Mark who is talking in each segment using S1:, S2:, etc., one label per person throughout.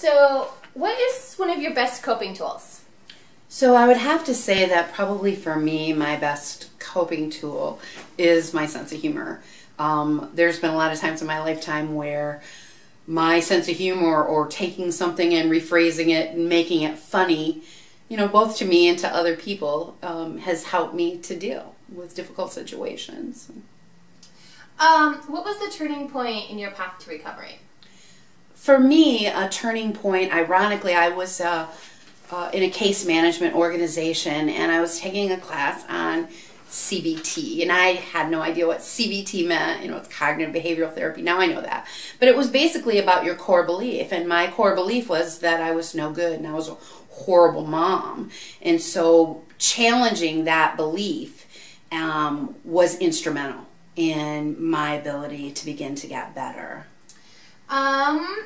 S1: So, what is one of your best coping tools?
S2: So I would have to say that probably for me, my best coping tool is my sense of humor. Um, there's been a lot of times in my lifetime where my sense of humor or taking something and rephrasing it and making it funny, you know, both to me and to other people, um, has helped me to deal with difficult situations.
S1: Um, what was the turning point in your path to recovery?
S2: For me, a turning point, ironically, I was uh, uh, in a case management organization and I was taking a class on CBT, and I had no idea what CBT meant. You know, it's cognitive behavioral therapy. Now I know that. But it was basically about your core belief, and my core belief was that I was no good and I was a horrible mom. And so challenging that belief um, was instrumental in my ability to begin to get better.
S1: Um,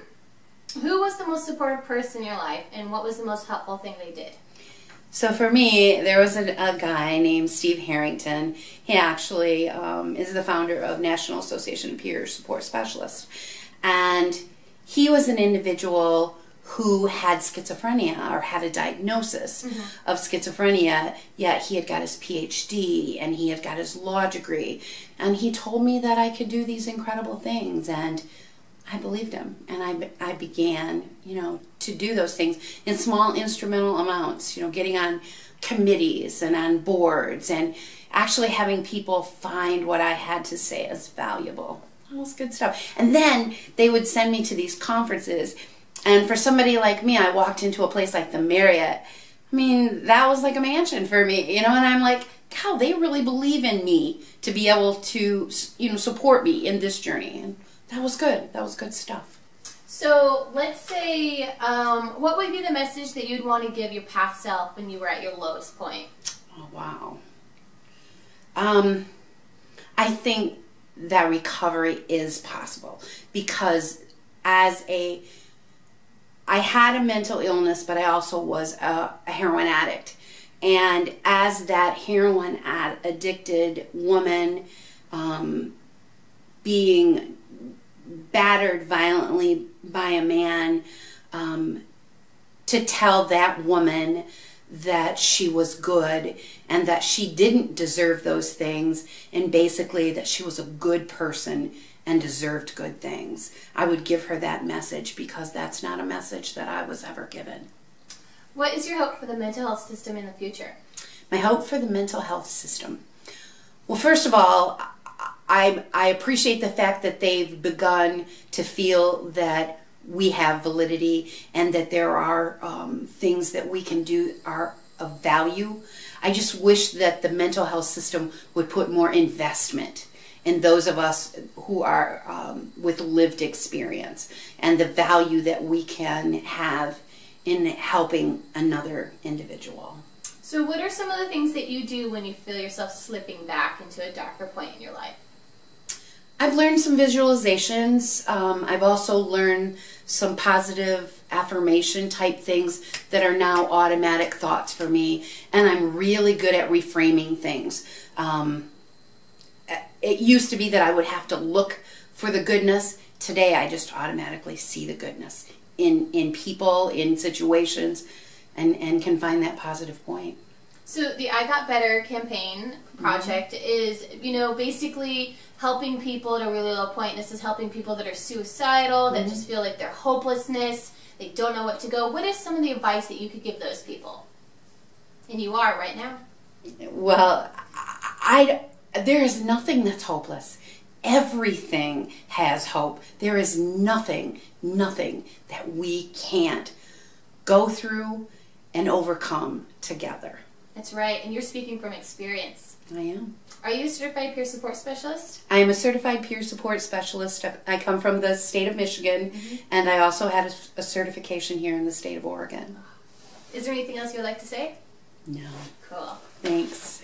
S1: who was the most supportive person in your life, and what was the most helpful thing they did?
S2: So for me, there was a, a guy named Steve Harrington. He actually um, is the founder of National Association of Peer Support Specialists. And he was an individual who had schizophrenia or had a diagnosis mm-hmm. of schizophrenia, yet he had got his PhD and he had got his law degree. And he told me that I could do these incredible things. And I believed him and I, I began, you know, to do those things in small instrumental amounts, you know, getting on committees and on boards and actually having people find what I had to say as valuable. All this good stuff. And then they would send me to these conferences. And for somebody like me, I walked into a place like the Marriott. I mean, that was like a mansion for me, you know, and I'm like, God, they really believe in me to be able to, you know, support me in this journey. And that was good. That was good stuff.
S1: So let's say, um, what would be the message that you'd want to give your past self when you were at your lowest point?
S2: Oh wow. Um, I think that recovery is possible because as a I had a mental illness, but I also was a, a heroin addict. And as that heroin ad- addicted woman, um, being battered violently by a man um, to tell that woman that she was good and that she didn't deserve those things and basically that she was a good person and deserved good things. I would give her that message because that's not a message that I was ever given.
S1: What is your hope for the mental health system in the future?
S2: My hope for the mental health system. Well, first of all, I, I appreciate the fact that they've begun to feel that we have validity and that there are um, things that we can do are of value. I just wish that the mental health system would put more investment in those of us who are um, with lived experience and the value that we can have in helping another individual.
S1: So, what are some of the things that you do when you feel yourself slipping back into a darker point in your life?
S2: I've learned some visualizations. Um, I've also learned some positive affirmation type things that are now automatic thoughts for me. And I'm really good at reframing things. Um, it used to be that I would have to look for the goodness. Today, I just automatically see the goodness in, in people, in situations, and, and can find that positive point.
S1: So the I Got Better campaign project mm-hmm. is, you know, basically helping people at a really low point. This is helping people that are suicidal, mm-hmm. that just feel like they're hopelessness, they don't know what to go. What is some of the advice that you could give those people? And you are right now.
S2: Well, I, I there is nothing that's hopeless. Everything has hope. There is nothing, nothing that we can't go through and overcome together.
S1: That's right, and you're speaking from experience.
S2: I am.
S1: Are you a certified peer support specialist?
S2: I am a certified peer support specialist. I come from the state of Michigan, mm-hmm. and I also had a, a, certification here in the state of Oregon.
S1: Is there anything else you would like to say?
S2: No.
S1: Cool.
S2: Thanks. Thanks.